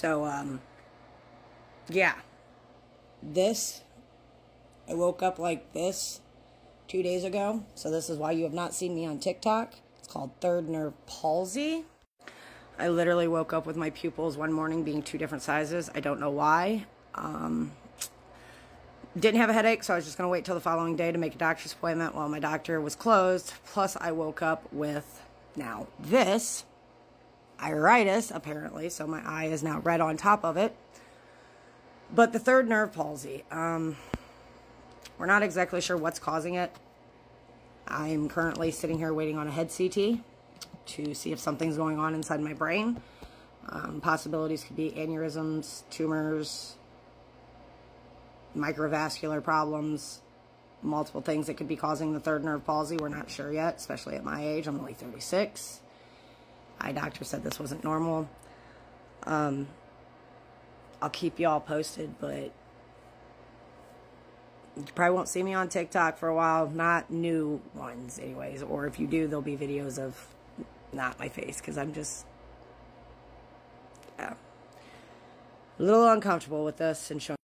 So, um, yeah. This, I woke up like this two days ago. So this is why you have not seen me on TikTok. It's called third nerve palsy. I literally woke up with my pupils one morning being two different sizes. I don't know why. Um, didn't have a headache, so I was just going to wait till the following day to make a doctor's appointment while my doctor was closed. Plus, I woke up with now this iritis, apparently, so my eye is now red on top of it. But the third nerve palsy, um, we're not exactly sure what's causing it. I'm currently sitting here waiting on a head CT to see if something's going on inside my brain. Um, possibilities could be aneurysms, tumors, microvascular problems, multiple things that could be causing the third nerve palsy. We're not sure yet, especially at my age. I'm only 36. Eye doctor said this wasn't normal. Um, I'll keep you all posted, but you probably won't see me on TikTok for a while. Not new ones, anyways. Or if you do, there'll be videos of not my face because I'm just yeah, a little uncomfortable with this and showing.